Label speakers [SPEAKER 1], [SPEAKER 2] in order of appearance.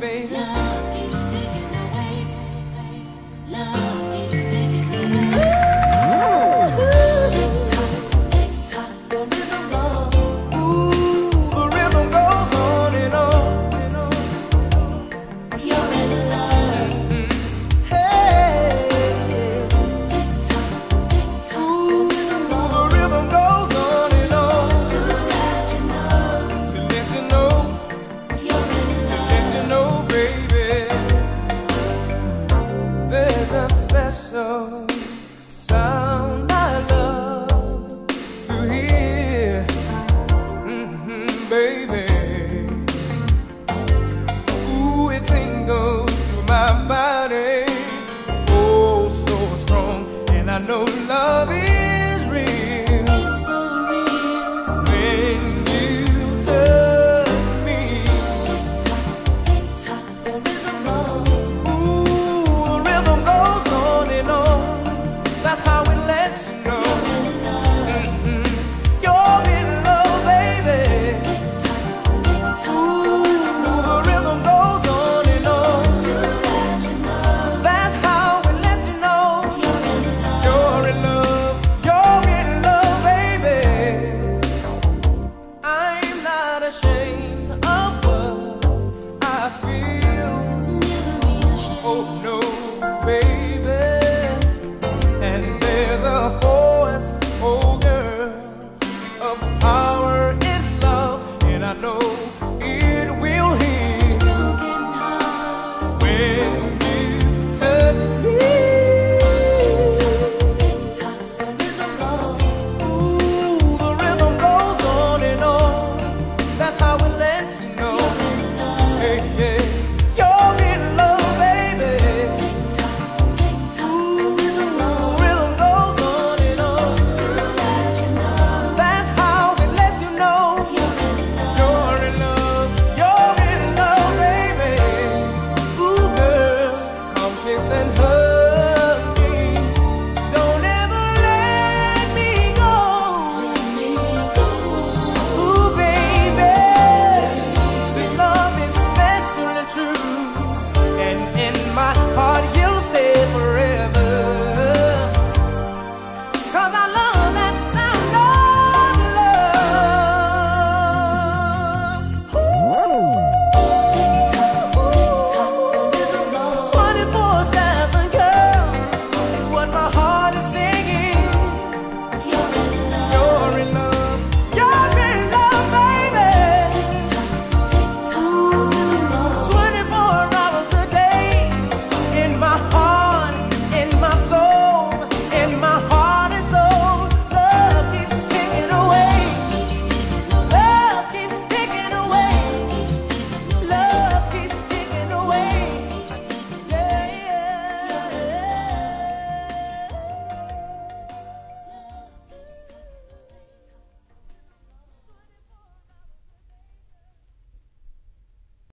[SPEAKER 1] baby. I know love is. my